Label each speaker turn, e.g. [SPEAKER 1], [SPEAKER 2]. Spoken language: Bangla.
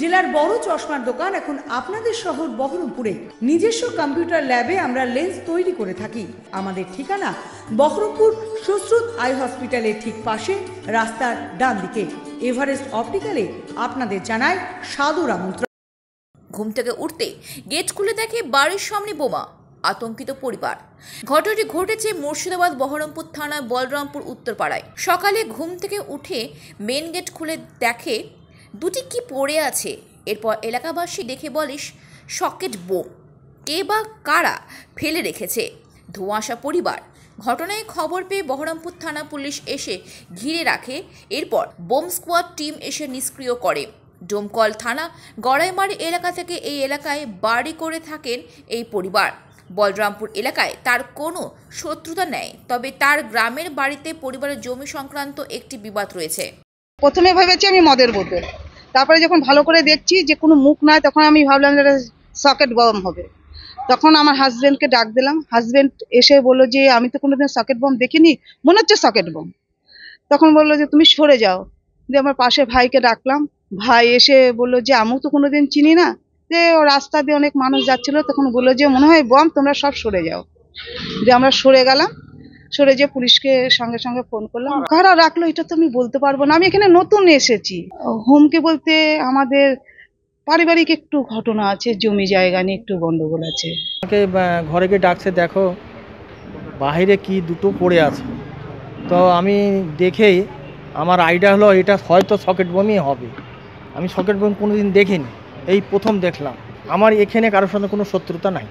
[SPEAKER 1] জেলার বড় চশমার দোকান এখন আপনাদের শহর বহরমপুরে। নিজস্ব কম্পিউটার ল্যাবে আমরা লেন্স তৈরি করে থাকি। আমাদের ঠিকানা বহরমপুর সুশ্রুত আই হসপিটালের ঠিক পাশে, রাস্তার ডান দিকে এভারেস্ট অপটিক্যালে আপনাদের জানায় সাদর আমন্ত্রণ।
[SPEAKER 2] ঘুম থেকে উঠতে গেট খুলে দেখে বাড়ির সামনে বোমা, আতঙ্কিত পরিবার। ঘটনাটি ঘটেছে মুর্শিদাবাদ বহরমপুর থানার বলরামপুর উত্তরপাড়ায়। সকালে ঘুম থেকে উঠে মেন গেট খুলে দেখে দুটি কি পড়ে আছে? এরপর এলাকাবাসী দেখে বলিস সকেট বোম। কে বা কারা ফেলে রেখেছে? ধোঁয়াশা পরিবার। ঘটনায় খবর পেয়ে বহরমপুর থানা পুলিশ এসে ঘিরে রাখে। এরপর বোম স্কোয়াড টিম এসে নিষ্ক্রিয় করে। ডোমকল থানা, গড়াইমারি এলাকা থেকে এই এলাকায় বাড়ি করে থাকেন এই পরিবার। বলরামপুর এলাকায় তার কোনো শত্রুতা নেই, তবে তার গ্রামের বাড়িতে পরিবারের জমি সংক্রান্ত একটি বিবাদ রয়েছে।
[SPEAKER 3] প্রথমে ভেবেছি আমি মদের বোতল। তারপরে যখন ভালো করে দেখছি যে কোনো মুখ নাই, তখন আমি ভাবলাম যে সকেট বম হবে। তখন আমার হাজবেন্ডকে ডাক দিলাম। হাজবেন্ড এসে বলল যে, আমি তো কোনোদিন সকেট বম দেখিনি, মনে হচ্ছে সকেট বম তখন বলল যে, তুমি সরে যাও। দিয়ে আমার পাশে ভাইকে ডাকলাম। ভাই এসে বলল যে আমিও তো কোনোদিন চিনি না। যে রাস্তা দিয়ে অনেক মানুষ যাচ্ছিল, তখন বলল যে, মনে হয় বম তোমরা সব সরে যাও। যে আমরা সরে গেলাম। সরে যে পুলিশকে সঙ্গে সঙ্গে ফোন করলাম। কারা রাখল এটা তো আমি বলতে পারব না। আমি এখানে নতুন এসেছি। হুমকি বলতে আমাদের পারিবারিক একটু ঘটনা আছে, জমি জায়গা নিয়ে একটু গন্ডগোল আছে।
[SPEAKER 4] আমাকে ঘরে গিয়ে ডাকছে, দেখো বাইরে কি দুটো পড়ে আছে। তো আমি দেখেই আমার আইডিয়া হলো, এটা হয়তো সকেট বোমই হবে। আমি সকেট বোম কোনোদিন দেখিনি, এই প্রথম দেখলাম। আমার এখানে কারোর সঙ্গে কোনো শত্রুতা নাই।